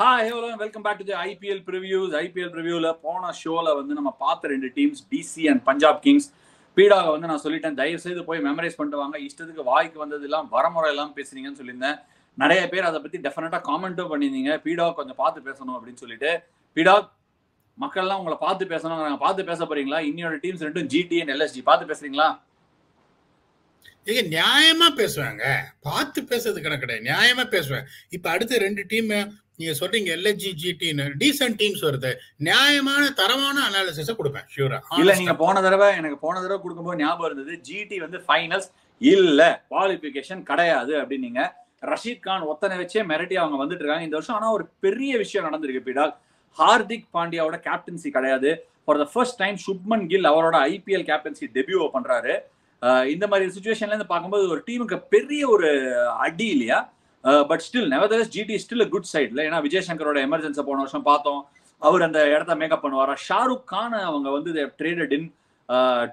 Hi hello welcome back to the IPL previews IPL ப்ரிவியூவில் போன ஷோல வந்து நம்ம பார்த்த ரெண்டு teams DC and Punjab Kings பீடாவை வந்து நான் சொல்லிட்டேன் தயவு செய்து போய் மெமரைஸ் பண்ணிட்டு வாங்க. இஷ்டத்துக்கு வாய்க்கு வந்தது எல்லாம் வரமுறை எல்லாம் பேசுறீங்கன்னு சொல்லியிருந்தேன். நிறைய பேர் அதை பத்தி டெஃபினட்டாக காமெண்ட்டும் பண்ணியிருந்தீங்க. பீடா கொஞ்சம் பார்த்து பேசணும் அப்படின்னு சொல்லிட்டு. பீடா மக்கள்லாம் உங்களை பார்த்து பேசணும். நாங்கள் பார்த்து பேச போறீங்களா? இன்னியோட டீம்ஸ் ரெண்டும் ஜிடி அண்ட் எல்எஸ்ஜி பார்த்து பேசுறீங்களா? ஏங்க நியாயமா பேசுவாங்க. பார்த்து பேசுறது கணக்கு கிடையாது நியாயமா பேசுவேன். இப்ப அடுத்த ரெண்டு டீம் நீங்க சொல்றீங்க எல்எஸ்ஜி ஜிடின்னு டீசன்ட் டீம்ஸ் வருது நியாயமான தரமான அனாலிசிஸ கொடுப்பேன். ஷியூரா இல்ல நீங்க போன தடவை எனக்கு போன தடவை கொடுக்கும்போது ஞாபகம் இருந்தது ஜிடி வந்து ஃபைனல்ஸ் இல்ல குவாலிபிகேஷன் கிடையாது அப்படின்னீங்க. ரஷீத் கான் ஒத்தனை வச்சே மிரட்டி அவங்க வந்துட்டு இருக்காங்க. இந்த வருஷம் ஆனா ஒரு பெரிய விஷயம் நடந்திருக்கு பீடால் ஹார்திக் பாண்டியாவோட கேப்டன்சி கிடையாது. For the first time Shubman Gill அவரோட ஐபிஎல் கேப்டன்சி டெபியூ பண்றாரு. இந்த மாதிரி சுச்சுவேஷன்ல இருந்து பார்க்கும்போது ஒரு டீமுக்கு பெரிய ஒரு அடி இல்லையா? But still nevertheless GT still good சைட்ல ஏன்னா விஜய் சங்கரோட எமர்ஜென்சி போன வருஷம் பார்த்தோம். அவர் அந்த இடத்த மேக்கப் பண்ணுவாரா? ஷாருக் கான் அவங்க வந்து traded in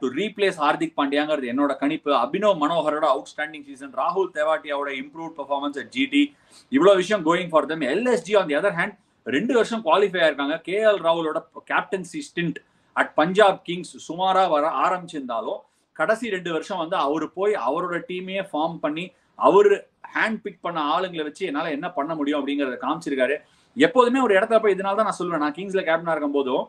to replace Hardik பாண்டியாங்கிறது என்னோட கணிப்பு. அபினவ் மனோகரோட அவுட்ஸ்டாண்டிங் சீசன் ராகுல் தேவாட்டியாவோட இம்ப்ரூவ் பர்ஃபார்மன்ஸ் அட் ஜிடி இவ்வளோ விஷயம் going for them LSG on the other hand ரெண்டு வருஷம் குவாலிஃபை ஆயிருக்காங்க. K L ராகுலோட captaincy stint at Punjab Kings சுமாரா வர ஆரம்பிச்சிருந்தாலும் கடைசி ரெண்டு வருஷம் வந்து அவர் போய் அவரோட டீமையே ஃபார்ம் பண்ணி அவர் ஹேண்ட் பிக் பண்ண ஆளுங்களை வச்சு என்னால என்ன பண்ண முடியும் அப்படிங்கறத காமிச்சிருக்காரு. எப்போதுமே ஒரு இடத்துல போய் இதனால தான் நான் சொல்லுவேன். நான் கிங்ஸ்ல கேப்டனா இருக்கும் போதும்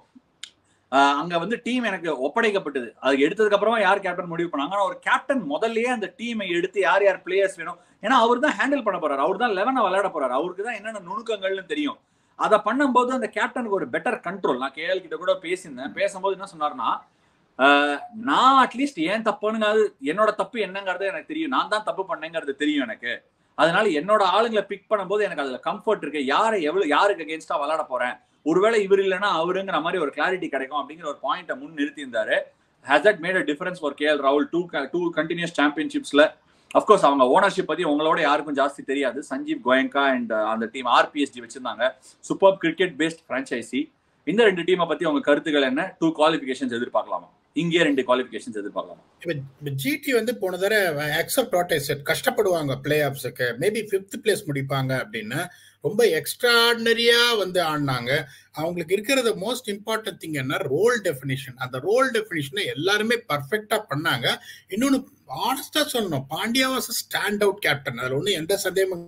அங்க வந்து டீம் எனக்கு ஒப்படைக்கப்பட்டது. அது எடுத்ததுக்கு அப்புறமா யார் கேப்டன் முடிவு பண்ணாங்க? ஒரு கேப்டன் முதல்லயே அந்த டீமை எடுத்து யார் யார் பிளேயர்ஸ் வேணும்? ஏன்னா அவர் தான் ஹேண்டில் பண்ண போறாரு. அவர் தான் லெவனை விளையாட போறாரு. அவருக்கு தான் என்னென்ன நுணுக்கங்கள்னு தெரியும். அதை பண்ணும்போது அந்த கேப்டனுக்கு ஒரு பெட்டர் கண்ட்ரோல் நான் கேஎல் கிட்ட கூட பேசியிருந்தேன். பேசும்போது என்ன சொன்னார்னா நான் அட்லீஸ்ட் ஏன் தப்புன்னு என்னோட தப்பு என்னங்கிறது எனக்கு தெரியும். நான் தான் தப்பு பண்ணேங்கிறது தெரியும் எனக்கு. அதனால என்னோட ஆளுங்களை பிக் பண்ணும்போது எனக்கு அதுல கம்ஃபர்ட் இருக்கு. யாரை எவ்வளவு யாருக்கு அகேன்ஸ்டா விளாட போறேன்? ஒருவேளை இவர் இல்லைன்னா அவருங்கிற மாதிரி ஒரு கிளாரிட்டி கிடைக்கும் அப்படிங்கிற ஒரு பாயிண்ட்டை முன் நிறுத்தி இருந்தாரு has made a difference for KL ராகுல் டூ டூ கண்டினியூஸ் சாம்பியன்ஷிப்ஸ்ல அப்கோர்ஸ் அவங்க ஓனர்ஷிப் பத்தி உங்களோட யாருக்கும் ஜாஸ்தி தெரியாது. சஞ்சீவ் கோயங்கா அண்ட் uh, அந்த டீம் ஆர்பிஎஸ்டி வச்சிருந்தாங்க. சூப்பர் கிரிக்கெட் பேஸ்ட் பிரான்ச்சைசி இந்த ரெண்டு டீமை பத்தி உங்க கருத்துக்கள் என்ன? டூ குவாலிபிகேஷன்ஸ் எதிர்பார்க்கலாமா? இங்கே ரெண்டு குவாலிஃபிகேஷன்ஸ் எதிர்பார்க்கலாம். ஜிடி வந்து போன தடவை அக்செப்ட் வாட் செட் கஷ்டப்படுவாங்க பிளே ஆஃப்ஸுக்கு மேபி ஃபிஃப்த் பிளேஸ் முடிப்பாங்க அப்படின்னு ரொம்ப எக்ஸ்ட்ராடனரியா வந்து ஆடினாங்க. அவங்களுக்கு இருக்கிறது மோஸ்ட் இம்பார்ட்டன்ட் திங் என்ன ரோல் டெஃபினிஷன் அந்த ரோல் டெஃபினிஷனை எல்லாருமே பர்ஃபெக்டா பண்ணாங்க. இன்னொன்னு ஆனஸ்டா சொல்லணும். Pandya was stand out captain அதுல ஒன்றும் எந்த சந்தேகமும்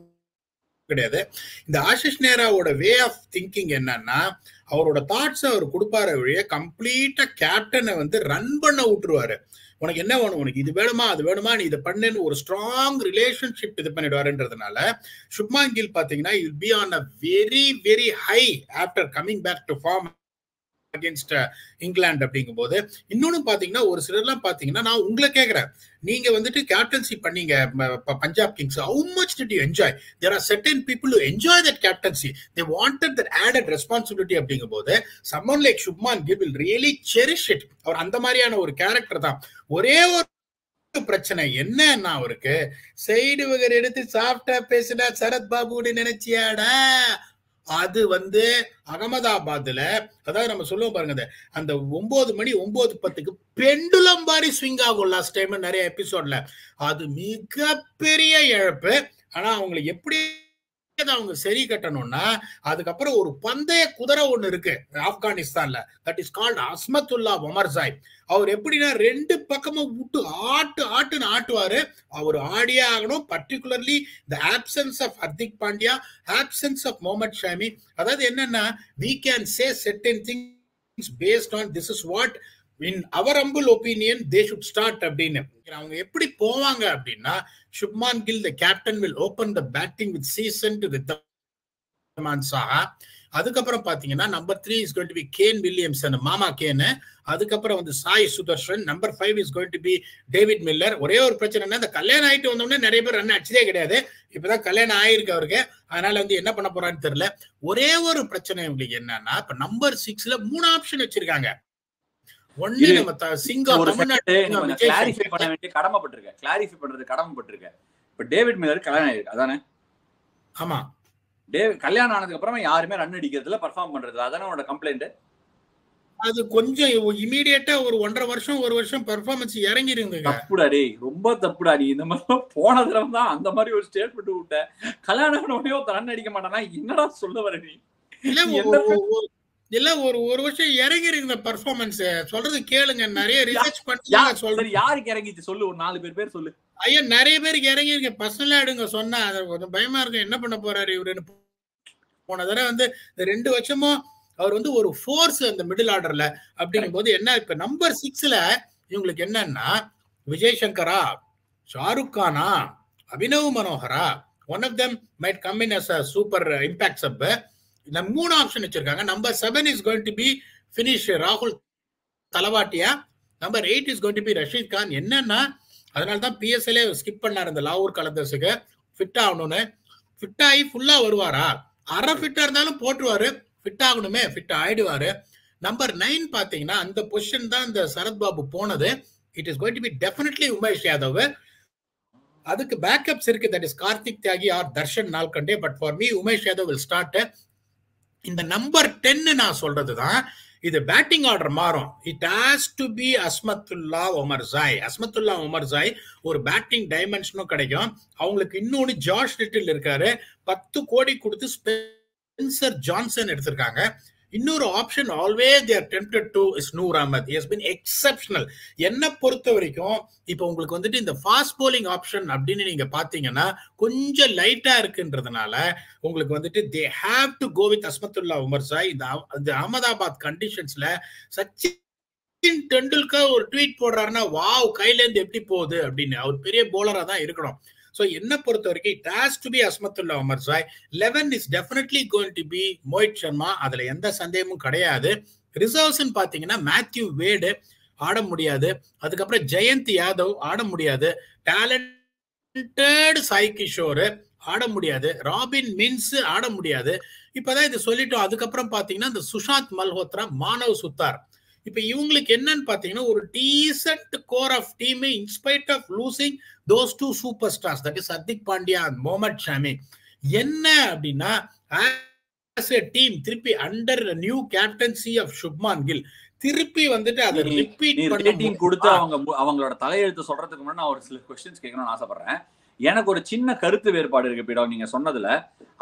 கிடையாது. இந்த ஆஷிஷ் நேராவோட வே ஆஃப் திங்கிங் என்னன்னா அவரோட தாட்ஸ் அவர் கொடுப்பாரு வழிய கம்ப்ளீட்டா கேப்டனை வந்து ரன் பண்ண விட்டுருவாரு உனக்கு என்ன வேணும்? உனக்கு இது வேணுமா? அது வேணுமா? நீ இதை பண்ணுன்னு ஒரு ஸ்ட்ராங் ரிலேஷன்ஷிப் இது பண்ணிடுவாருன்றதுனால சுப்மான் கில் பாத்தீங்கன்னா will be on a very very high after coming back to form against England uh, அப்படிங்கும் போது இன்னொன்னு பாத்தீங்கன்னா ஒரு சிலர்லாம் பாத்தீங்கன்னா நான் உங்களை கேட்கிறேன் நீங்க வந்துட்டு கேப்டன்சி பண்ணீங்க Punjab Kings. How much did you enjoy there are certain people to enjoy that captaincy they wanted that added responsibility அப்படிங்கும் போது someone like Shubman Gill will really cherish it அவர் அந்த மாதிரியான ஒரு கேரக்டர் தான். ஒரே ஒரு பிரச்சனை என்னன்னா அவருக்கு சைடு எடுத்து சாப்பிட்டா பேசினா சரத் பாபுன்னு நினைச்சியாடா? அது வந்து அகமதாபாத்ல அதாவது நம்ம சொல்லுவோம் பாருங்க அந்த ஒன்பது மணி ஒன்பது பத்துக்கு பெண்டுலம் மாதிரி ஸ்விங் ஆகும் லாஸ்ட் டைம் நிறைய எபிசோட்ல அது மிகப்பெரிய இழப்பு. ஆனா அவங்களை எப்படி அவங்க சரி கட்டணும்னா அதுக்கப்புறம் ஒரு பந்தய குதிரை ஒண்ணு இருக்கு ஆப்கானிஸ்தான்ல. That is called Azmatullah Omarzai அவர் எப்படின்னா ரெண்டு பக்கமும் விட்டு ஆட்டு ஆட்டுன்னு ஆட்டுவாரு. அவர் ஆடியே ஆகணும். Particularly the options of Hardik Pandya options of Mohammed Shami அதாவது என்னன்னா we can say certain things based on this is what in our humble opinion they should start அப்படின்னு. அவங்க எப்படி போவாங்க அப்படின்னா Shubman Gill the captain will open the batting with season to with Saha அதுக்கப்புறம் பாத்தீங்கன்னா number three is going to be Kane Williamson மாமா can அதுக்கப்புறம் வந்து Sai Sudharsan number five is going to be David Miller ஒரே ஒரு பிரச்சனை இந்த கல்யாணம் ஆயிட்டு வந்தோம்னா நிறைய பேர் ரன் அடிச்சதே கிடையாது. இப்பதான் கல்யாணம் ஆயிருக்கு அவருக்கு. அதனால வந்து என்ன பண்ண போறான்னு தெரியல. ஒரே ஒரு பிரச்சனை உங்களுக்கு என்னன்னா இப்ப நம்பர் சிக்ஸ்ல மூணு ஆப்ஷன் வச்சிருக்காங்க. ஒண்ணு நம்ம சிங்கம் கிளாரிஃபை பண்ண வேண்டிய கடமைப்பட்டிருக்கேன் கிளாரிஃபை பண்றது கடமைப்பட்டிருக்கேன் இப்ப டேவிட் மில்லர் கல்யாணம் ஆயிருக்கு அதானே? ஆமா. டேவ் கல்யாணம் ஆனதுக்கு அப்புறமா யாருமே ரன் அடிக்கிறதுல பர்ஃபார்ம் பண்றது அதானே உன்னோட கம்ப்ளைண்ட் அது கொஞ்சம் இமீடியட்டா ஒரு ஒன்றரை வருஷம் ஒரு வருஷம் பெர்ஃபார்மன்ஸ் இறங்கிருங்க. தப்புடா டேய் ரொம்ப தப்புடா நீ. இந்த மாதிரி போன தடவை தான் அந்த மாதிரி ஒரு ஸ்டேட்மெண்ட் விட்ட. கல்யாணம் உடனே ரன் அடிக்க மாட்டானா? என்னடா சொல்ல வர நீ? இல்ல ஒரு- ஒரு- வருஷம் இறங்கி இருந்த பர்ஃபார்மன்ஸ் சொல்றது கேளுங்க. நிறைய ரிசர்ச் பண்ணி சொல்றேன் யாருக்கு இறங்கிச்சு? சொல்லு ஒரு நாலு பேர் பேர் சொல்லு. ஐயா நிறைய பேருக்கு இறங்கி இருக்க பர்சனலா எடுங்க சொன்னா. அது கொஞ்சம் பயமா இருக்கும். என்ன பண்ண போறாரு இவருன்னு போன தடவை வந்து இந்த ரெண்டு வருஷமும் அவர் வந்து ஒரு ஃபோர்ஸ் அந்த மிடில் ஆர்டர்ல அப்படிங்கும் போது என்ன இப்ப நம்பர் சிக்ஸ்ல இவங்களுக்கு என்னன்னா விஜய் சங்கரா ஷாருக் கானா Abhinav Manohara one of them might come in us super impact sub இந்த மூணு ஆப்ஷன் வச்சிருக்காங்க. Number seven is going to B finish ராகுல் தலவாட்டியா? Number eight is going to B Rashid Khan. என்னன்னா அதனால தான் பிஎஸ்எல்ஏ ஸ்கிப் பண்ணார் இந்த லாவூர் கலந்தர்ஸுக்கு ஃபிட் ஆகணும்னு. ஃபிட் ஆகி ஃபுல்லாக வருவாரா? அரை ஃபிட்டாக இருந்தாலும் போட்டுருவாரு. ஃபிட் ஆகணுமே ஃபிட் ஆயிடுவாரு. நம்பர் நைன் பார்த்தீங்கன்னா அந்த பொசிஷன் தான் இந்த சரத்பாபு போனது. It is going to be definitely Umesh Yadav. அதுக்கு பேக்கப்ஸ் இருக்கு. That is Kartik Tyagi or Darshan Nalkande but for me Umesh Yadav will start இந்த நம்பர் டென்னு நான் சொல்றது தான் இது பேட்டிங் ஆர்டர் மாறும். It has to be Azmatullah Omarzai Azmatullah Omarzai ஒரு பேட்டிங் டைமென்ஷனும் கிடைக்கும். அவங்களுக்கு இன்னொன்று ஜார்ஜ் லிட்டில் இருக்காரு. பத்து கோடி கொடுத்து ஸ்பென்சர் ஜான்சன் எடுத்திருக்காங்க. இன்னொரு option always there tempted to is Noor Ahmad is been exceptional என்ன பொறுத்த வரைக்கும் இப்போ உங்களுக்கு வந்துட்டு இந்த ஃபாஸ்ட் போலிங் ஆப்ஷன் அப்படின்னு நீங்க பாத்தீங்கன்னா கொஞ்சம் லைட்டா இருக்குன்றதுனால உங்களுக்கு வந்துட்டு they have to go with Azmatullah Omarzai இந்த அகமதாபாத் கண்டிஷன்ஸ்ல சச்சின் டெண்டுல்கர் ஒரு ட்வீட் போடுறாருன்னா வாவ் கையில இருந்து எப்படி போகுது? அப்படின்னு. அவர் பெரிய போலரா தான் இருக்கணும். ஸோ என்ன பொறுத்த வரைக்கும் it has to be Azmatullah Omarzai eleven is definitely going to be Mohit Sharma. அதுல எந்த சந்தேகமும் கிடையாது. ரிசர்வ்ஸ்ன்னு பார்த்தீங்கன்னா மேத்யூ வேடு ஆட முடியாது. அதுக்கப்புறம் ஜெயந்த் யாதவ் ஆட முடியாது. டேலண்டட் சாய் கிஷோர் ஆட முடியாது. ராபின் மின்ஸ் ஆட முடியாது. இப்பதான் இது சொல்லிட்டோம். அதுக்கப்புறம் பாத்தீங்கன்னா இந்த சுஷாந்த் மல்ஹோத்ரா மானவ் சுத்தார். இப்ப இவங்களுக்கு என்னன்னு பாத்தீங்கன்னா ஒரு decent core of team in spite of losing those two super stars that is Hardik Pandya and Mohammed Shami என்ன அப்படின்னா டீம் திருப்பி under new captaincy of Shubman Gill திருப்பி வந்துட்டு அதை ரிப்பீட் ரேட்டிங் கொடுத்து அவங்க அவங்களோட தலையெழுத்து சொல்றதுக்கு முன்னாடி நான் ஒரு சில கொஸ்டின்ஸ் கேட்கணும்னு ஆசைப்படுறேன். எனக்கு ஒரு சின்ன கருத்து வேறுபாடு இருக்கு பீடா நீங்க சொன்னதுல.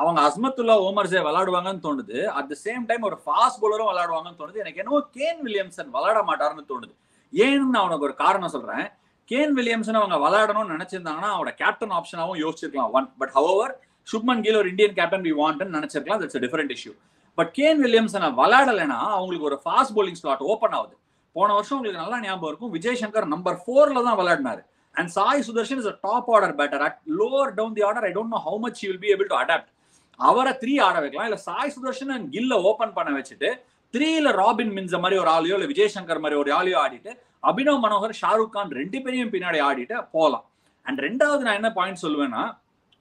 அவங்க அஸ்மத்துல்லா ஓமர்ஸே விளையாடுவாங்கன்னு தோணுது. அட் த சேம் டைம் ஒரு ஃபாஸ்ட் bowler-ம் விளையாடுவாங்கன்னு தோணுது. எனக்கு என்னவோ கேன் வில்லியம்சன் விளையாட மாட்டாருன்னு தோணுது. ஏன்னு நான் உனக்கு ஒரு காரணம் சொல்றேன். கேன் வில்லியம்சன் அவங்க விளையாடணும்னு நினைச்சிருந்தாங்கன்னா அவரோட கேப்டன் ஆப்ஷனாகவும் யோசிச்சிருக்கலாம். One but our Shubman Gill ஒரு இந்தியன் கேப்டன் வி வாண்ட்னு நினைச்சிருக்கலாம். That's different issue but Kane வில்லியம்சனை விளையாடலைன்னா அவங்களுக்கு ஒரு ஃபாஸ்ட் போலிங் ஸ்லாட் ஓப்பன் ஆகுது. போன வருஷம் உங்களுக்கு நல்லா ஞாபகம் இருக்கும். விஜய் சங்கர் நம்பர் ஃபோர்ல தான் விளையாடினாரு. And Sai Sudharsan is a top order batter at lower down the order I don't know how much will be able to adapt அவரை த்ரீ ஆட வைக்கலாம். இல்ல சாய் சுதர்ஷன் அண்ட் கில்ல ஓபன் பண்ண வச்சுட்டு த்ரீல ராபின் மின்ஸ் மாதிரி ஒரு ஆளையோ இல்ல விஜய் சங்கர் மாதிரி ஒரு ஆளையோ ஆடிட்டு அபினவ் மனோகர் ஷாருக் கான் ரெண்டு பேரையும் பின்னாடி ஆடிட்டு போகலாம் அண்ட் ரெண்டாவது நான் என்ன பாயிண்ட் சொல்லுவேன்னா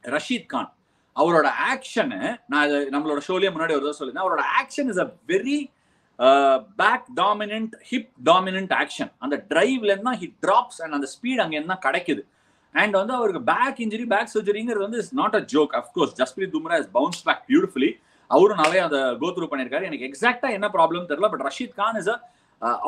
ரஷீத் கான். அவரோட ஆக்ஷனு நான் இது நம்மளோட ஷோலயே முன்னாடி ஒரு சொல்லியிருந்தேன். அவரோட action is a very back dominant hip dominant action அந்த டிரைவ்ல இருந்தா தான் ஹிட் டிராப்ஸ் அண்ட் அந்த ஸ்பீட் அங்கே இருந்தா கிடைக்குது. அண்ட் வந்து அவருக்கு பேக் இன்ஜுரி பேக் சர்ஜரிங்கிறது வந்து is not a joke of course Jasprit Bumrah is bounce back beautifully அவரும் நிறைய அதை கோ த்ரூ பண்ணியிருக்காரு. எனக்கு எக்ஸாக்டா என்ன ப்ராப்ளம் தெரியல but Rashid Khan is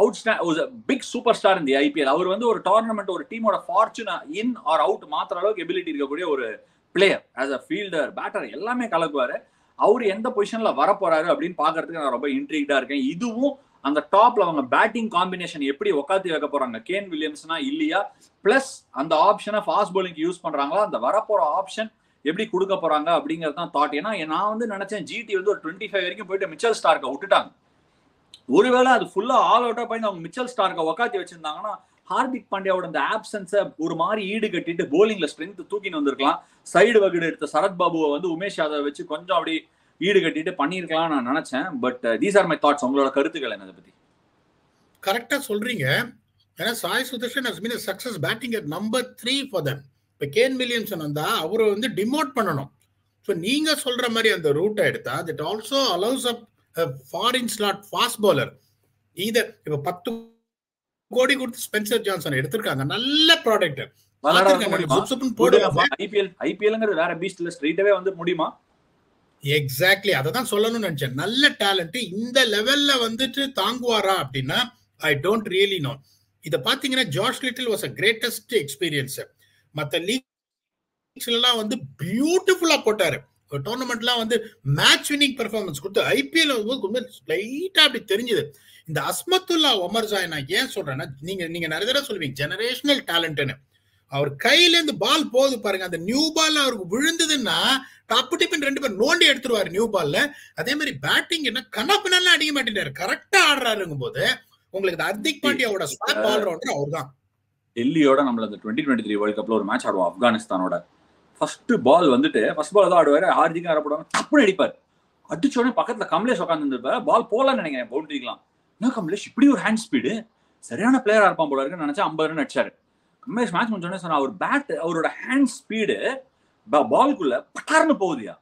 out big super star இந்த ஐபிஎல் அவர் வந்து ஒரு டோர்னமெண்ட் ஒரு டீமோட ஃபார்ச்சுனா இன் ஆர் அவுட் மாத்திர அளவுக்கு எபிலிட்டி இருக்கக்கூடிய ஒரு player as a fielder batter எல்லாமே கலக்குவாரு. அவர் எந்த பொசிஷன்ல வர போறாரு அப்படின்னு பாக்குறதுக்கு நான் ரொம்ப இன்ட்ரீக்டா இருக்கேன். இதுவும் அந்த டாப்ல அவங்க பேட்டிங் காம்பினேஷன் எப்படி உட்காந்து வைக்க போறாங்க? கேன் வில்லியம்ஸ்னா இல்லையா? பிளஸ் அந்த ஆப்ஷனை ஃபாஸ்ட் bowling யூஸ் பண்றாங்களா? அந்த வரப்போற ஆப்ஷன் எப்படி கொடுக்க போறாங்க அப்படிங்கிறது தான் தாட் ஏன்னா நான் வந்து நினைச்சேன் ஜிடி வந்து ஒரு டுவெண்ட்டி ஃபைவ் வரைக்கும் போயிட்டு மிச்சல் ஸ்டார்க்கை விட்டுட்டாங்க. ஒருவேளை அது ஃபுல்லா ஆல் அவுட்டா போய் அவங்க மிச்சல் ஸ்டார்க்கை உக்காத்தி வச்சிருந்தாங்கன்னா ஹார்திக் பாண்டியாவோட அந்த ஆப்சன்ஸை ஒரு மாதிரி ஈடு கட்டிட்டு போலிங்ல ஸ்ட்ரென்த் தூக்கின்னு வந்திருக்கலாம். சைடு வகுடு எடுத்த சரத் பாபுவை வந்து உமேஷ் யாதவ் வச்சு கொஞ்சம் அப்படி ஈடு கட்டிட்டு பண்ணியிருக்கலாம் நான் நினைச்சேன். But these are my thoughts உங்களோட கருத்துக்கள் என்ன இதை பத்தி? கரெக்டா சொல்றீங்க. ஏன்னா Sai Sudharsan has been success batting at number three for them இப்போ கேன் வில்லியம்சன் வந்தா அவரை வந்து டிமோட் பண்ணணும். ஸோ நீங்க சொல்ற மாதிரி அந்த ரூட்டை எடுத்தா that also allows up foreign slot fast bowler. இத இப்ப பத்து கோடி கொடுத்து ஸ்பென்சர் ஜான்சன் எடுத்திருக்காங்க நல்ல ப்ராடக்ட் முடியுமா? எக்ஸாக்ட்லி அதை தான் சொல்லணும்னு நினைச்சேன். நல்ல டேலண்ட் இந்த லெவல்ல வந்துட்டு தாங்குவாரா அப்படின்னா ஐ டோன்ட் ரியலி நோ இத பாத்தீங்கன்னா George Little was a greatest experience மத்த லீக்ஸ்லாம் வந்து பியூட்டிஃபுல்லா போட்டாரு. டோர்னமெண்ட்லாம் வந்து மேட்ச் வின்னிங் பெர்ஃபார்மன்ஸ் கொடுத்து ஐபிஎல் ஸ்லைட்டா அப்படி தெரிஞ்சது. இந்த அஸ்மத்துல்லா ஒமர் ஜாய் நான் ஏன் சொல்றேன்னா நீங்க நீங்க நிறைய தடவை சொல்லுவீங்க ஜெனரேஷனல் டேலண்ட்னு அவர் கையில இருந்து பால் போகுது பாருங்க அந்த நியூ பால் அவருக்கு விழுந்ததுன்னா டப்பு டிப்பின் ரெண்டு பேர் நோண்டி எடுத்துருவாரு நியூ பால்ல அதே மாதிரி பேட்டிங் என்ன கண்ணப்பினெல்லாம் அடிக்க மாட்டேங்கிறாரு கரெக்டா ஆடுறாருங்கும் போது உங்களுக்கு இந்த ஹர்திக் பாண்டியாவோட ஸ்வாப் ஆல்ரவுண்டர் அவர் தான் டெல்லியோட நம்மள அந்த டுவெண்ட்டி டுவெண்ட்டி த்ரீ வேர்ல்ட் கப்ல ஒரு மேட்ச் ஆடுவோம் ஆப்கானிஸ்தானோட. ஃபர்ஸ்ட் பால் வந்துட்டு ஃபர்ஸ்ட் பால் தான் ஆடுவாரு ஹார்திக்கும் ஆடப்படுவாங்க தப்புன்னு அடிப்பார். அடிச்ச உடனே பக்கத்துல கமலேஷ் உட்காந்துருப்பாரு பால் போலன்னு நினைக்கிறேன் பவுண்டரிக்கலாம் என்ன கமலேஷ் இப்படி ஒரு ஹேண்ட் ஸ்பீடு சரியான பிளேயரா இருப்பான் போல இருக்குன்னு நினைச்சா ஐம்பது ரன் அடிச்சாரு. கமலேஷ் மேட்ச் முடிஞ்சோடனே சொன்னா அவர் பேட் அவரோட ஹேண்ட் ஸ்பீடு பால்குள்ள பட்டார்னு போகுதியா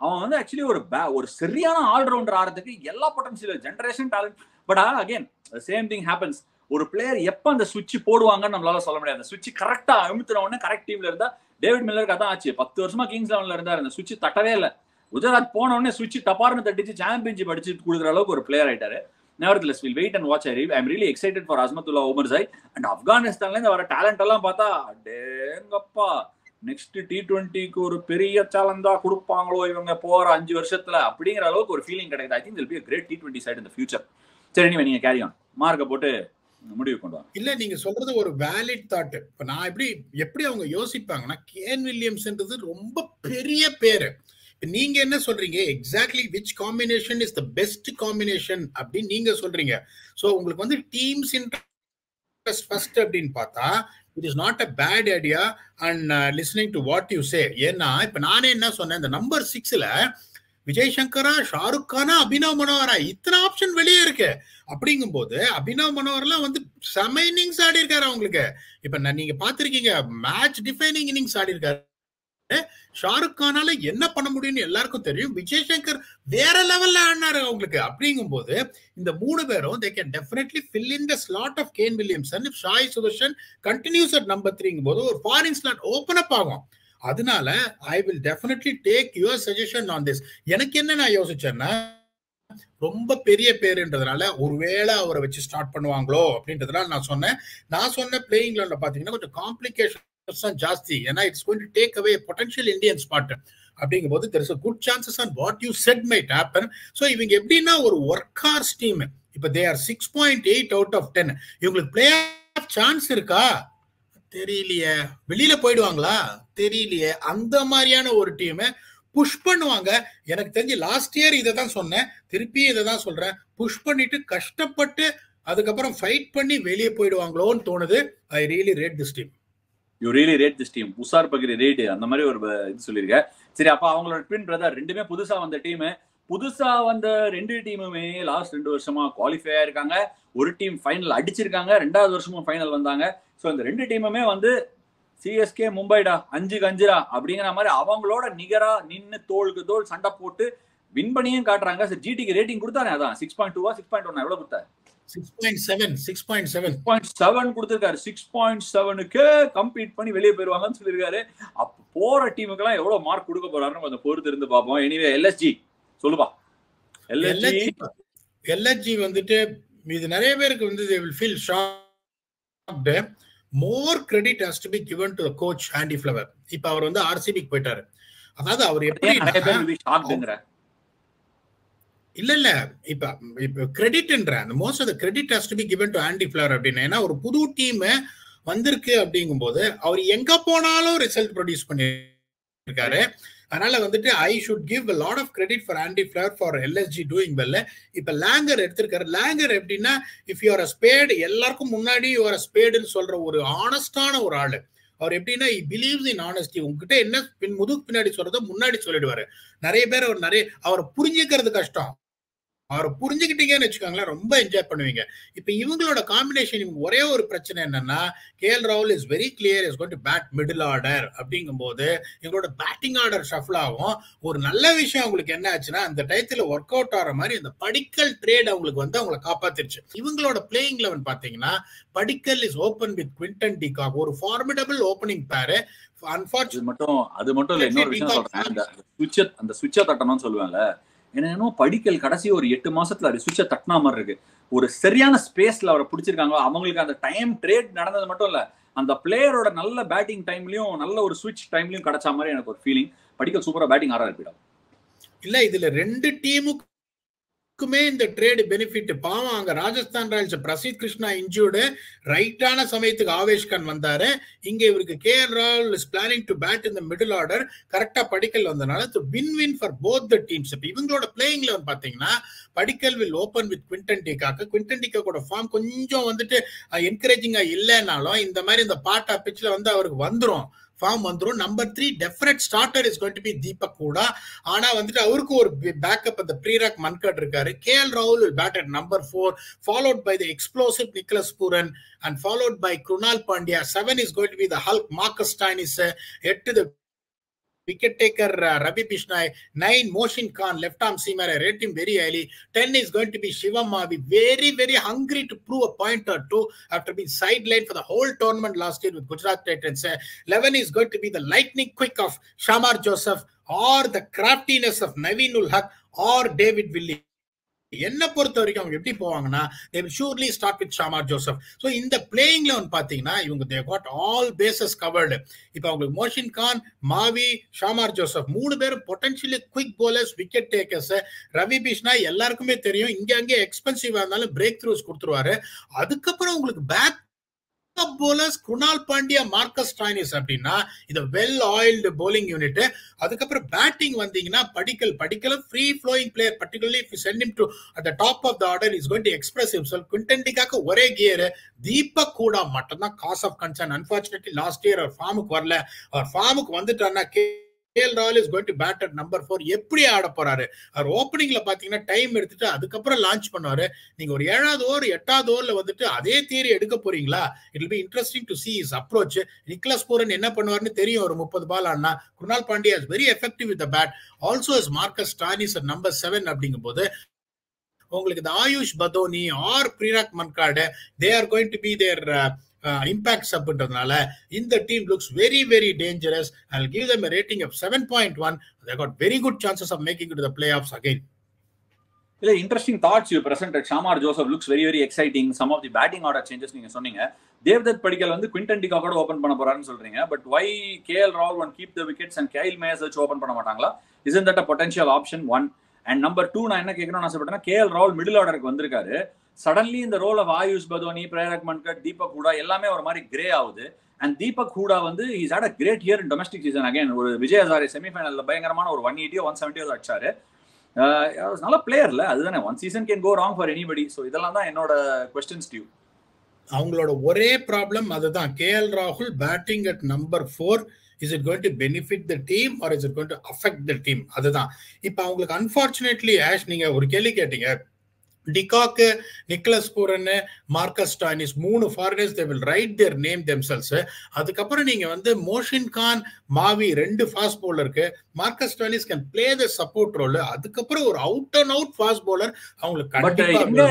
அவன் வந்து ஆக்சுவலி ஒரு பே ஒரு சரியான ஆல்ரவுண்டர் ஆடுறதுக்கு எல்லா potential generation talent but again same thing happens ஒரு பிளேயர் எப்ப அந்த சுவிட்ச் போடுவாங்கன்னு நம்மளால சொல்ல முடியாது. அந்த சுவிட்ச் கரெக்டா அமுத்துன உடனே கரெக்ட் டீம்ல இருந்தா டேவிட் மில்லருக்கு அதான் ஆச்சு. பத்து வருஷமா கிங்ஸ் லெவன்ல இருந்தாரு. அந்த சுவிட்ச் தட்டவே இல்லை. குஜராத் போன உடனே சுவிட்ச் டப்பார்னு தட்டிச்சு சாம்பியன்ஷிப் அடிச்சு கொடுக்குற அளவுக்கு ஒரு பிளேயர் ஆயிட்டாரு. நேரத்தில் will wait and watch I I'm really excited for Azmatullah Omarzai and ஆப்கானிஸ்தான்ல இருந்து வர டேலண்ட் எல்லாம் பார்த்தா டேங்கப்பா நெக்ஸ்ட் டி டுவெண்ட்டிக்கு ஒரு பெரிய சேலஞ்சா கொடுப்பாங்களோ இவங்க போற அஞ்சு வருஷத்துல அப்படிங்கிற அளவுக்கு ஒரு ஃபீலிங் கிடைக்குது. I think be great T twenty side இந்த ஃபியூச்சர் சரி நீங்க கேரி ஆன் மார்க்கை போட்டு முடிவு கொண்டு இல்ல நீங்க சொல்றது ஒரு வேலிட் தாட் இப்ப நான் எப்படி எப்படி அவங்க யோசிப்பாங்கன்னா கேன் வில்லியம்ஸ்ன்றது ரொம்ப பெரிய பேரு. நீங்க என்ன சொல்றீங்க? Exactly which combination is the best combination அப்படின்னு நீங்க சொல்றீங்க. சோ உங்களுக்கு வந்து டீம்ஸ் இன்ட்ரெஸ்ட் ஃபர்ஸ்ட் அப்படின்னு பார்த்தா it is not a bad idea and listening to what you say ஏன்னா இப்ப நானே என்ன சொன்னேன் இந்த நம்பர் சிக்ஸ்ல விஜய் சங்கரா ஷாருக் கானா அபினவ் மனோகரா? இத்தனை ஆப்ஷன் வெளியே இருக்கு. அப்படிங்கும் போது அபினவ் மனோகர்லாம் வந்து செம இன்னிங்ஸ் ஆடி இருக்காரு அவங்களுக்கு. இப்ப நான் நீங்க பாத்திருக்கீங்க மேட்ச் டிஃபைனிங் இன்னிங்ஸ் ஆடி இருக்காரு ஷாருக் கானால என்ன பண்ண முடியும்னு எல்லாருக்கும் தெரியும். விஜய் சங்கர் வேற லெவல்ல ஆடினாரு அவங்களுக்கு. அப்படிங்கும் போது இந்த மூணு பேரும் they can definitely fill in the slot of Kane Williamson Sai Sudharsan continues at number த்ரீங்கும் போது ஒரு ஃபாரின் ஸ்லாட் ஓப்பன் அப் ஆகும். அதனால I will definitely take your suggestion on this எனக்கு என்ன நான் யோசிச்சேன்னா ரொம்ப பெரிய பேருன்றதுனால ஒருவேளை அவரை வச்சு ஸ்டார்ட் பண்ணுவாங்களோ அப்படின்றதுனால நான் சொன்னேன். நான் சொன்ன பிளேயிங் லெவலில் பார்த்தீங்கன்னா கொஞ்சம் காம்ப்ளிகேஷன்ஸ் தான் ஜாஸ்தி. ஏன்னா it's going to take away potential Indian spot அப்படிங்கும் போது there is good chances on what you said might happen so இவங்க எப்படின்னா ஒரு ஒர்க் ஹார்ஸ் டீம் இப்போ they are six point eight out of ten இவங்களுக்கு பிளே ஆஃப் சான்ஸ் இருக்கா? தெரியலையே. வெளியில போயிடுவாங்களா? தெரியலையே. அந்த மாதிரியான ஒரு டீமை புஷ் பண்ணுவாங்க. எனக்கு தெரிஞ்சு லாஸ்ட் இயர் இதை தான் சொன்னேன். திருப்பி இதை தான் சொல்றேன். புஷ் பண்ணிட்டு கஷ்டப்பட்டு அதுக்கப்புறம் ஃபைட் பண்ணி வெளியே போயிடுவாங்களோன்னு தோணுது. I really rate this team you really rate this team உசார் பகிரி ரேடு அந்த மாதிரி ஒரு இது சொல்லியிருக்க. சரி அப்ப அவங்களோட ட்வின் பிரதர் ரெண்டுமே புதுசா வந்த டீமு புதுசா வந்த ரெண்டு டீமுமே லாஸ்ட் ரெண்டு வருஷமா குவாலிஃபை ஆயிருக்காங்க. ஒரு டீம் ஃபைனல் அடிச்சிருக்காங்க. ரெண்டாவது வருஷமும் ஃபைனல் வந்தாங்க. ஸோ இந்த ரெண்டு டீமுமே வந்து சிஎஸ்கே மும்பைடா அஞ்சுக்கு அஞ்சுடா அப்படிங்கிற மாதிரி அவங்களோட நிகரா நின்று தோளுக்கு தோல் சண்டை போட்டு வின் பண்ணியும் காட்டுறாங்க. சரி ஜிடிக்கு ரேட்டிங் கொடுத்தாரு அதான். சிக்ஸ் பாயிண்ட் டூவா சிக்ஸ் பாயிண்ட் ஒன் எவ்வளவு கொடுத்தாரு six point seven six point seven point seven கொடுத்துருக்காரு. சிக்ஸ் பாயிண்ட் செவனுக்கு கம்ப்ளீட் பண்ணி வெளியே போயிருவாங்கன்னு சொல்லியிருக்காரு. அப்போ போற டீமுக்கெல்லாம் எவ்வளவு மார்க் கொடுக்க போறாருன்னு கொஞ்சம் பொறுத்து இருந்து பார்ப்போம் எனிவே எல்எஸ்ஜி சொல்லுப்பா. எல்எஸ்ஜி வந்துட்டு இது நிறைய பேருக்கு வந்து they will feel shocked more credit has to be given to coach Andy Flower இப்ப அவர் வந்து ஆர்சிபிக்கு போயிட்டாரு. அதாவது அவர் எப்படி நிறைய பேர் ஷாக்டுங்கிற இல்ல இல்ல. இப்ப இப்ப கிரெடிட்ன்ற அந்த most of credit has to be given to Andy Flower அப்படின்னு ஏன்னா ஒரு புது டீம் வந்திருக்கு அப்படிங்கும் போது அவர் எங்க போனாலும் ரிசல்ட் ப்ரொடியூஸ் பண்ணிருக்காரு அதனால வந்துட்டு I should give lot of credit for Andy Flower for LSG doing வெல்ல இப்ப லேங்கர் எடுத்திருக்காரு. லேங்கர் எப்படின்னா இஃப் யூஆர் ஸ்பேடு எல்லாருக்கும் முன்னாடி யூஆர் ஸ்பேடுன்னு சொல்ற ஒரு ஆனஸ்டான ஒரு ஆளு. அவர் எப்படின்னா பிலீவ்ஸ் இன் ஆனஸ்டி உங்ககிட்ட என்ன பின் முதுகு பின்னாடி சொல்றதோ முன்னாடி சொல்லிடுவாரு. நிறைய பேர் அவர் நிறைய அவரை புரிஞ்சுக்கிறது கஷ்டம். அவரை புரிஞ்சுக்கிட்டீங்கன்னு வச்சுக்கோங்களேன் ரொம்ப என்ஜாய் பண்ணுவீங்க. இப்ப இவங்களோட காம்பினேஷன் இவங்க ஒரே ஒரு பிரச்சனை என்னன்னா கே எல் ராகுல் is very clear is got bat middle order அப்படிங்கும் போது இவங்களோட பேட்டிங் ஆர்டர் ஷஃபிள் ஆகும். ஒரு நல்ல விஷயம் அவங்களுக்கு என்ன ஆச்சுன்னா அந்த டயத்துல ஒர்க் அவுட் ஆகிற மாதிரி அந்த படிக்கல் ட்ரேட் அவங்களுக்கு வந்து அவங்களை காப்பாத்திருச்சு. இவங்களோட பிளேயிங் லெவன் பாத்தீங்கன்னா Padikkal is open with Quinton de Kock ஒரு ஃபார்மிடபிள் ஓப்பனிங் பேரு அது மட்டும் அது மட்டும் இல்ல இன்னொரு விஷயம் சொல்றேன். அந்த சுவிட்ச அந்த சுவிட்ச தட்டணும்னு சொல்லுவேன்ல. என்னன்னா படிக்கல் கடைசி ஒரு எட்டு மாசத்துல அது சுவிட்சை தட்டினா மாதிரி இருக்கு. ஒரு சரியான ஸ்பேஸ்ல அவரை பிடிச்சிருக்காங்களோ அவங்களுக்கு அந்த டைம் ட்ரேட் நடந்தது மட்டும் இல்ல அந்த பிளேயரோட நல்ல பேட்டிங் டைம்லயும் நல்ல ஒரு சுவிட்ச் டைம்லயும் கிடைச்ச மாதிரி எனக்கு ஒரு ஃபீலிங் படிக்கல் சூப்பரா பேட்டிங் ஆரம்பிடும் இல்ல இதுல ரெண்டு யாருக்குமே இந்த ட்ரேடு பெனிஃபிட் பாவம் அங்க ராஜஸ்தான் ராயல்ஸ் பிரசீத் கிருஷ்ணா இன்ஜூர்டு ரைட்டான சமயத்துக்கு ஆவேஷ் கான் வந்தாரு. இங்க இவருக்கு K L Rahul is planning to bat இந்த மிடில் ஆர்டர் கரெக்டா படிக்கல் வந்தனால win win for both the teams இப்ப இவங்களோட பிளேயிங்ல வந்து பாத்தீங்கன்னா Padikkal will open with Quinton de Kock Quinton கூட ஃபார்ம் கொஞ்சம் வந்துட்டு என்கரேஜிங்கா இல்லைனாலும் இந்த மாதிரி இந்த பாட்டா பிச்சில் வந்து அவருக்கு வந்துரும். ஃபார்ம் வந்துடும் number three definite starter is going to be Deepak Hooda ஆனா வந்துட்டு அவருக்கு ஒரு பேக்கப் அந்த ப்ரீராக் மன்கட் இருக்காரு. கே எல் ராகுல் will bat at number four followed by the explosive Nicholas Pooran and followed by Krunal Pandya seven is going to be the Hulk Marcus Stoinis எட்டு the wicket taker uh, Ravi Bishnoi, nine Moshin Khan, left arm seamer, I rate him very highly. Ten is going to be Shivam Mavi, very, very hungry to prove a point or two after being sidelined for the whole tournament last year with Gujarat Titans. Uh, Eleven is going to be the lightning quick of Shamar Joseph or the craftiness of Naveen ul Haq or David Willie. என்ன பொறுத்த வரைக்கும் அவங்க எப்படி போவாங்கன்னா they surely start with Shamar Joseph so இந்த பிளேயிங்ல வந்து பாத்தீங்கன்னா இவங்க they got all bases covered இப்போ அவங்களுக்கு மோஷின் கான் மாவி ஷாமார் ஜோசப் மூணு பேரும் potentially quick bowlers wicket takers Ravi Bishnoi எல்லாருக்குமே தெரியும். இங்க அங்கே எக்ஸ்பென்சிவா இருந்தாலும் பிரேக் த்ரூஸ் கொடுத்துருவாரு. அதுக்கப்புறம் உங்களுக்கு pace bowlers Kunal Pandya Marcus Stoinis அப்படின்னா இந்த வெல் ஆயில்டு போலிங் யூனிட் அதுக்கப்புறம் பேட்டிங் வந்தீங்கன்னா Padikkal Padikkal free flowing player particularly if sent him to at the top of the order is going to express himself குவிண்டன்டிக்காக ஒரே gear Deepak கூட மட்டும்தான் cause of concern unfortunately last year அவர் ஃபார்முக்கு வரல. அவர் ஃபார்முக்கு வந்துட்டாருன்னா KL Rahul is going to bat at number four எப்படி ஆட போறாரு? அவர் ஓப்பனிங்ல பாத்தீங்கன்னா டைம் எடுத்துட்டு அதுக்கப்புறம் லான்ச் பண்ணுவாரு. நீங்க ஒரு ஏழாவது ஓவர் எட்டாவது ஓவர்ல வந்துட்டு அதே தேரி எடுக்க போறீங்களா? It be interesting to see his approach Nicholas Pooran என்ன பண்ணுவாருன்னு தெரியும். ஒரு முப்பது பால் ஆனா Krunal Pandya is very effective with bat also is Marcus Stoinis number seven அப்படிங்கும் போது உங்களுக்கு இந்த Ayush Badoni or Prerak Mankad they are going to be their impacts அப்படின்றதுனால இந்த team looks very very dangerous I give them rating of seven point one they got very good chances of making to the play offs again இல்ல interesting thoughts you present Shamar Joseph looks very very exciting some of the batting order changes நீங்க சொன்னீங்க. தேவ்தத் படிக்கல் வந்து Quinton டிகாக்கோட open பண்ண போறாருன்னு சொல்றீங்க. But why K L Rahul won't keep the wickets and Kyle Mayers வச்சு open பண்ண மாட்டாங்களா? Is that a potential option one and number two நான் என்ன கேட்கணும்னு ஆசைப்பட்டேன்னா கே எல் ராவல் மிடில் ஆர்டருக்கு வந்திருக்காரு. சடன்லி இந்த ரோல் ஆஃப் ஆயுஷ் பதோனி பிரேரக் மன்கட் தீபக் ஹூடா எல்லாமே ஒரு மாதிரி கிரே ஆகுது. அண்ட் தீபக் ஹூடா வந்து is had a great year in domestic season again ஒரு விஜய் ஹசாரி செமிஃபைனல்ல பயங்கரமான ஒரு ஒன் எயிட்டியோ ஒன் செவன்ட்டியோ அடிச்சாரு. Uh, நல்ல பிளேயர்ல அதுதானே. One season can go wrong for anybody so இதெல்லாம் தான் என்னோட கொஸ்டின்ஸ் டியூ அவங்களோட ஒரே ப்ராப்ளம் அதுதான். கே எல் ராகுல் batting at number four is it going to benefit the team or is it going to affect the team அதுதான். இப்போ அவங்களுக்கு அன்பார்ச்சுனேட்லி ஆஷ் நீங்க ஒரு கேள்வி கேட்டீங்க. De Kock Nicholas Pooran Marcus Stoinis மூணு foreigners they will write their name themselves அதுக்கப்புறம் நீங்க வந்து மோஷின் கான் மாவி ரெண்டு fast பவுலருக்கு Marcus Stoinis can play the support role அதுக்கப்புறம் ஒரு out and out fast bowler அவங்களுக்கு எங்க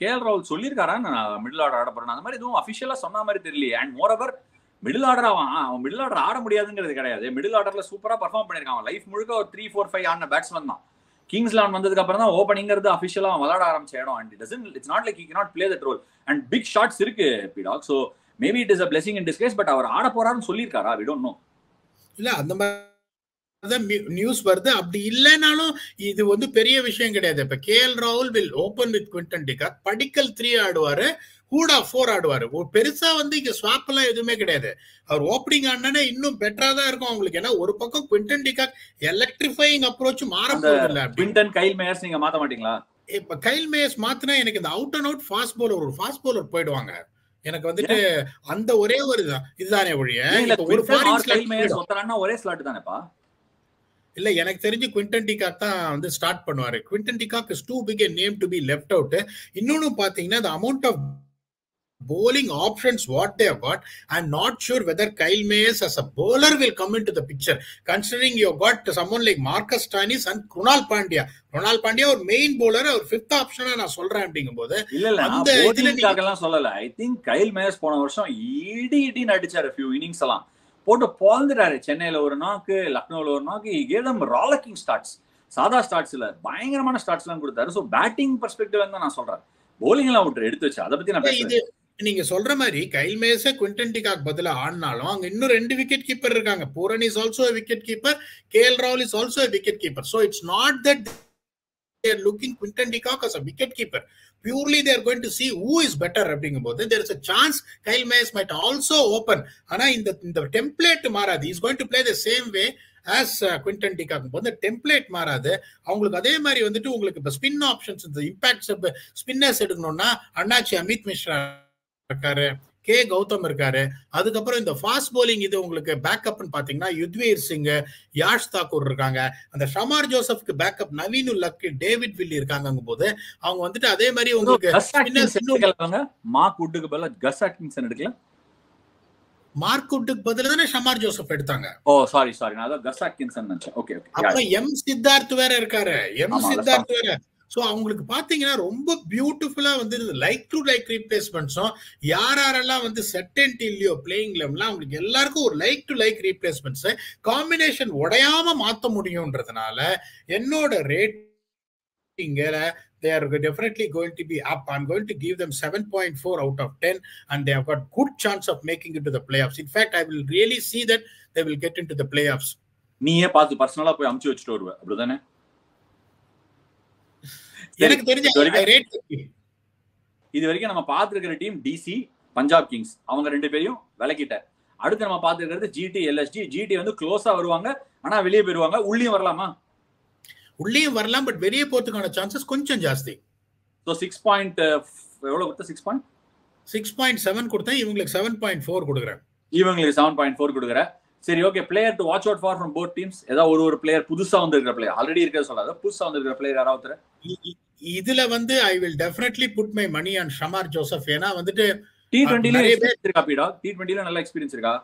கே எல் ராகுல் சொல்லியிருக்காரா? நான் மிடில் ஆர்டர் ஆட போறேன் அந்த மாதிரி எதுவும் அஃபிஷியலா சொன்ன மாதிரி தெரியலையே. அண்ட் மோர் மிடில் ஆர்டர் அவன் அவன் மிடில் ஆர்டர் ஆட முடியாதுங்கிறது கிடையாது. மிடில் ஆர்டர்ல சூப்பரா பர்ஃபார்ம் பண்ணிருக்கான் அவன். லைஃப் முழுக்க ஒரு த்ரீ ஃபோர் ஃபைவ் ஆன பேட்ஸ்மேன் தான். கிங்ஸ்லாண்ட் வந்ததுக்கு அப்புறம் தான் ஓப்பனிங்கிறது அஃபிஷியலா விளாட ஆரம்பிச்ச இடம். And doesn't it's not like you not play that role and big shots இருக்கு பிடாக் so maybe it is a blessing in disguise but அவர் ஆட போறாருன்னு சொல்லியிருக்காரா? வி டோன்ட் நோ இல்ல அந்த மாதிரி நியூஸ் வருது. அப்படி இல்லைனாலும் இது வந்து பெரிய விஷயம் கிடையாது. இப்ப கே எல் ராகுல் will open with Quinton de Kock Padikkal three ஆடுவாரு. Hooda four ஆடுவாரு பெருசா வந்து இங்க ஸ்வாப் எல்லாம் எதுவுமே கிடையாது. அவர் ஓப்பனிங் ஆடினா இன்னும் பெட்டரா தான் இருக்கும் அவங்களுக்கு. ஏன்னா ஒரு பக்கம் குவிண்டன் டிகாக் எலக்ட்ரிஃபைங் அப்ரோச் மாற போறதில்ல குவிண்டன் கைல் மேயர்ஸ் நீங்க மாத்த மாட்டீங்களா? இப்ப கைல் மேயர்ஸ் மாத்தினா எனக்கு இந்த out and out fast bowler ஒரு ஃபாஸ்ட் பவுலர் போயிடுவாங்க. எனக்கு வந்துட்டு அந்த ஒரே ஒரு இதுதானே ஒழிய ஒரு ஒத்தரானா ஒரே ஸ்லாட் தானேப்பா? இல்ல எனக்கு தெரிஞ்சு குவிண்டன் டிகாக் தான் வந்து ஸ்டார்ட் பண்ணுவாரு. Quinton de Kock is too big name to be left out இன்னொன்னு பாத்தீங்கன்னா the amount of bowling options what they have got. I'm not sure whether kyle mayers as a bowler will come into the picture considering you got someone like marcus tanis and krunal pandya. Krunal pandya ஒரு main bowler ஒரு fifth ஆப்ஷனா நான் சொல்றேன் அப்படிங்கும்போது இல்ல இல்ல அந்த இதுல எல்லாம் சொல்லல. ஐ திங்க் கைல் மேயர்ஸ் போன வருஷம் இடி இடின்னு அடிச்சாரு ஃபியூ இன்னிங்ஸ் எல்லாம். போட்டு பாழ்ந்துட்டாரு சென்னையில ஒரு நாக்கு லக்னோல ஒரு நாக்கு கேதம் ராலக்கிங் ஸ்டார்ட்ஸ் சாதா ஸ்டார்ட்ஸ் இல்ல பயங்கரமான ஸ்டார்ட்ஸ் எல்லாம் கொடுத்தாரு. ஸோ பேட்டிங் பெர்ஸ்பெக்டிவ் தான் நான் சொல்றேன். போலிங் எல்லாம் விட்டு எடுத்து வச்சு அதை பத்தி நான் இது நீங்க சொல்ற மாதிரி கைல் மேச குவிண்டன் டிகாக் பதிலா ஆடினாலும் அங்க இன்னும் ரெண்டு விக்கெட் கீப்பர் இருக்காங்க. Pooran is also wicket keeper K L ராகுல் is also wicket keeper so it's not that they're looking Quinton de Kock as a wicket keeper purely they're going to see who is better அப்படிங்கும்போது there is a chance Kyle Mayers might also open ஆனா இந்த இந்த template மாறாது. Is going to play the same way as Quinton de Kock போது template மாறாது. அவங்களுக்கு அதே மாதிரி வந்துட்டு உங்களுக்கு இப்போ ஸ்பின் ஆப்ஷன்ஸ் இந்த இம்பாக்ட்ஸ் ஸ்பின்னர்ஸ் எடுக்கணும்னா அண்ணாச்சி அமித் மிஸ்ரா இருக்காரு. கே கௌதம் இருக்காரு. அதுக்கப்புறம் இந்த ஃபாஸ்ட் போலிங் இது உங்களுக்கு பேக்கப்னு பாத்தீங்கன்னா யுத்வீர் சிங் யாஷ் தாக்கூர் இருக்காங்க. அந்த Shamar ஜோசப்க்கு backup Naveen ul Haq David Willey இருக்காங்க போது அவங்க வந்துட்டு அதே மாதிரி உங்களுக்கு மார்க் வுட்டுக்கு பதிலா கஸ் ஆட்கின்சன் எடுக்கல மார்க் வுட்டுக்கு பதிலா தானே ஷமார் ஜோசப் எடுத்தாங்க. ஓ சாரி சாரி நான் கஸ் ஆட்கின்சன் நினைச்சேன். ஓகே ஓகே அப்புறம் எம் சித்தார்த் வேற இருக்காரு. எம் சித்தார்த் வேற. ஸோ அவங்களுக்கு பார்த்தீங்கன்னா ரொம்ப பியூட்டிஃபுல்லாக வந்து லைக் டு லைக் ரீப்ளேஸ்மெண்ட்ஸும் யார் யாரெல்லாம் வந்து செட்டன்ட் இல்லையோ பிளேயிங் லெவலாம் அவங்களுக்கு எல்லாருக்கும் ஒரு லைக் டு லைக் ரீப்ளேஸ்மெண்ட்ஸை காம்பினேஷன் உடையாம மாற்ற முடியும்ன்றதுனால என்னோட rate they are definitely going to be up. I'm going to give them 7.4 out of 10, and they have got good chance of making it to the playoffs. In fact, I will really see that they will get into the playoffs. நீயே பார்த்து பர்சனலா போய் அமுச்சு வச்சுட்டு வருவ அப்படிதானே தானே எனக்கு தெரிஞ்ச இது வரைக்கும் நம்ம பார்த்திருக்கிற டீம் டிசி பஞ்சாப் கிங்ஸ் அவங்க ரெண்டு பேரையும் விலக்கிட்ட அடுத்து நம்ம பார்த்திருக்கிறது ஜிடி எல்எஸ்டி ஜிடி வந்து க்ளோஸா வருவாங்க ஆனா வெளியே போயிருவாங்க உள்ளியும் வரலாமா? உள்ளேயும் வரலாம் பட் வெளியே போறதுக்கான சான்சஸ் கொஞ்சம் ஜாஸ்தி. ஸோ சிக்ஸ் பாயிண்ட் எவ்வளவு கொடுத்த six point six point seven கொடுத்தேன் இவங்களுக்கு செவன் பாயிண்ட் ஃபோர் கொடுக்குறேன். இவங்களுக்கு செவன் பாயிண்ட் ஃபோர் கொடுக்குற சரி okay player to watch out for from both teams ஏதாவது ஒரு ஒரு பிளேயர் புதுசா வந்திருக்கிற பிளேயர் ஆல்ரெடி இருக்கிற சொல்லாத புதுசா வந்திருக்கிற பிளேயர் யாராவது இதுல வந்து I will definitely put my money on Shamar Joseph ஏன்னா வந்துட்டு டி டுவெண்ட்டில இருக்கா பீடா டி டுவெண்ட்டில நல்ல எக்ஸ்பீரியன்ஸ் இருக்கா?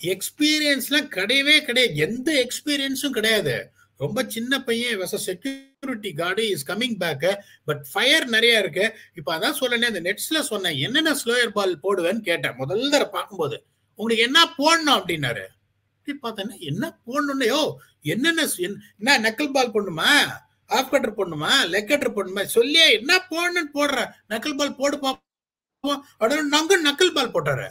எக்ஸ்பீரியன்ஸ்லாம் கிடையவே கிடையாது. எந்த எக்ஸ்பீரியன்ஸும் கிடையாது. ரொம்ப சின்ன பையன் வச security guard is coming back but fire நிறைய இருக்கு. இப்ப அதான் சொல்லனே அந்த நெட்ஸ்ல சொன்னேன். என்னென்ன ஸ்லோயர் பால் போடுவேன்னு கேட்டேன். முதல் தடவை பார்க்கும்போது. உங்களுக்கு என்ன போடணும் அப்படின்னாரு. அப்படி பார்த்தேன்னா என்ன போடணும்னையோ என்னென்ன என்ன- என்ன நக்கல் பால் போடணுமா? ஆஃப் கட்டர் போடணுமா? லெக் கட்டர் போடணுமா? சொல்லியே என்ன போடணும்னு போடுற? நக்கல் பால் போடு பார்ப்போம் அப்படின்னு நாங்க நக்கல் பால் போட்டாரு.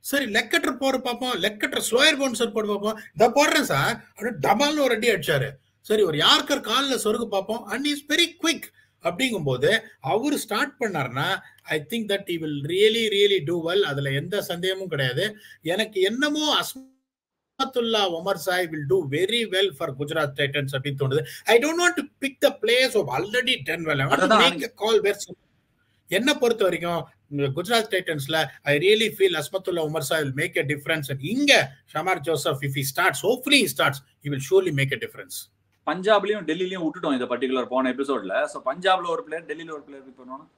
சரி லெக் கட்டர் போட பார்ப்போம் லெக் கட்டர் ஸ்லோயர் பவுன்சர் போட பார்ப்போம் இதை போடுறேன் சார் அப்படின்னு டபால்னு ஒரு அடி அடிச்சாரு. சரி ஒரு யார்கர் காலில் சொருகு பார்ப்போம் அண்ட் இஸ் வெரி குவிக் அப்படிங்கும்போது அவர் ஸ்டார்ட் பண்ணார்னா I think that he will really really do well அதுல எந்த சந்தேகமும் கிடையாது. எனக்கு என்னமோ Azmatullah Omarzai will do very well for Gujarat Titans அப்படின்னு தோணுது. I don't want to pick the players of already ten well make call where என்ன பொறுத்த வரைக்கும் Gujarat டைட்டன்ஸ்ல I really feel Azmatullah Omarzai will make difference. And இங்க Shamar Joseph if he starts he starts he will surely make a difference. பஞ்சாப்லயும் டெல்லிலயும் விட்டுட்டோம் இந்த particular போன எபிசோட்ல சோ பஞ்சாப்ல ஒரு பிளேயர் டெல்லியில ஒரு பிளேயர் பிக் பண்ணுவோம்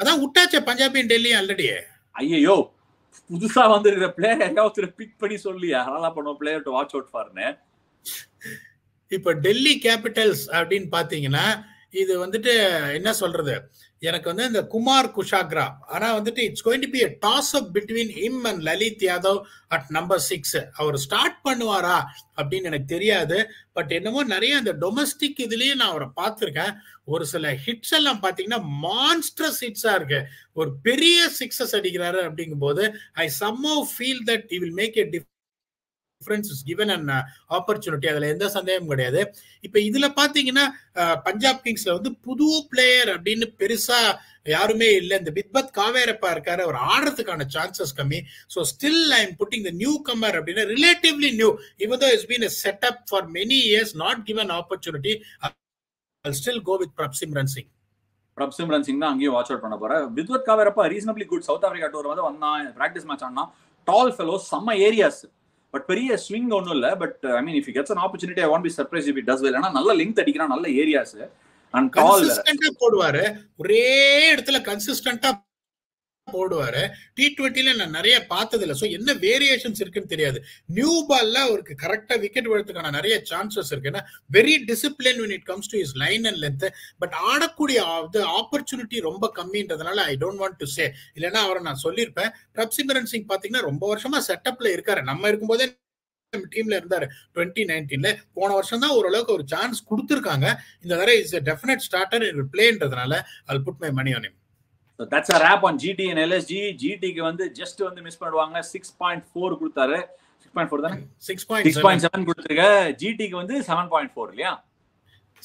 அதான் விட்டாச்சே பஞ்சாபின் டெல்லி ஆல்ரெடி ஐயோ புதுசா வந்திருக்கிற பிளேயர் யாராவது பிக் பண்ணி சொல்லி யாரெல்லாம் பண்ணுவோம் பிளேயர் டு வாட்ச் அவுட் ஃபார்னு இப்ப டெல்லி கேபிட்டல்ஸ் அப்படின்னு பாத்தீங்கன்னா இது வந்துட்டு என்ன சொல்றது? எனக்கு வந்து இந்த குமார் குஷாக்ரா. ஆனா வந்துட்டு it's going to be toss up between him and Lalit Yadav at number six our start பண்ணுவாரா அப்படின்னு எனக்கு தெரியாது. பட் என்னமோ நிறைய அந்த டொமஸ்டிக் இதுலயே நான் அவரை பார்த்துருக்கேன். ஒரு சில ஹிட்ஸ் எல்லாம் பாத்தீங்கன்னா மான்ஸ்டர்ஸ் ஹிட்ஸா இருக்கு. ஒரு பெரிய சிக்ஸஸ் அடிக்கிறாரு அப்படிங்கும்போது I somehow feel that he will make diff difference is given and opportunity அதுல எந்த சந்தேகமும் கிடையாது. இப்ப இதுல பாத்தீங்கன்னா பஞ்சாப் கிங்ஸ்ல வந்து புது பிளேயர் அப்படின்னு பெருசா யாருமே இல்லை. இந்த பித்பத் காவேரப்பா இருக்காரு. அவர் ஆடுறதுக்கான சான்சஸ் கம்மி. So still I am putting the newcomer அப்படின்னா ரிலேட்டிவ்லி நியூ இவன் is been set up for many years not given opportunity still go with Prabhsimran Singh Prabhsimran Singh தான் அங்கேயும் வாட்ச் அவுட் பண்ண போறேன் Vidwath Kaverappa reasonably good South Africa tour வந்து வந்தான். Practice match ஆனா tall fellow செம்ம areas but பெரிய swing ஒன்றும் இல்லை. But I mean if gets an opportunity I want be surprise if it does well ஏன்னா நல்ல லிங்க் அடிக்கிறான் நல்ல ஏரியாஸ் அண்ட் கால் போடுவாரு. ஒரே இடத்துல கன்சிஸ்டன்டா போடுவாரு. டி ட்வெண்ட்டில நான் நிறைய பார்த்தது இல்லை ஸோ என்ன வேரியேஷன்ஸ் இருக்குன்னு தெரியாது. நியூ பால்ல அவருக்கு கரெக்டா விக்கெட் விழுறதுக்கான நிறைய சான்சஸ் இருக்கு. ஏன்னா very discipline when it comes to his line and length but ஆடக்கூடிய ஆப்பர்ச்சுனிட்டி ரொம்ப கம்மின்றதுனால I don't want to say இல்லைன்னா அவரை நான் சொல்லியிருப்பேன். பிரப்சிமரன் சிங் பாத்தீங்கன்னா ரொம்ப வருஷமா செட்டப்ல இருக்காரு. நம்ம இருக்கும்போதே டீம்ல இருந்தாரு. டுவெண்ட்டி நைன்டீன்ல போன வருஷம் தான் ஓரளவுக்கு ஒரு சான்ஸ் கொடுத்துருக்காங்க. இந்த தடவை is definite starter பிளேன்றதுனால I'll put my money on so that's a wrap on GT and LSG ஜிடிக்கு வந்து ஜஸ்ட் வந்து மிஸ் பண்ணுவாங்க. சிக்ஸ் பாயிண்ட் ஃபோர் கொடுத்தாரு. சிக்ஸ் பாயிண்ட் ஃபோர் தானே? Six six point point seven கொடுத்துருக்க. ஜிடிக்கு வந்து செவன் பாயிண்ட் ஃபோர் இல்லையா?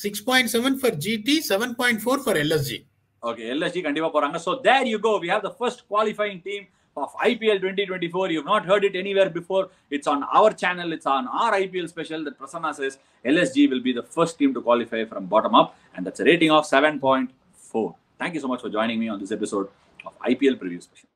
Six point seven for GT seven point four for LSG okay LSG கண்டிப்பா போறாங்க. So there you go we have the first qualifying team of IPL 2024. You've not heard it anywhere before. It's on our channel. It's on our IPL special that Prasanna says LSG will be the first team to qualify from bottom up, and that's a rating of 7.4. Thank you so much for joining me on this episode of IPL Preview Special.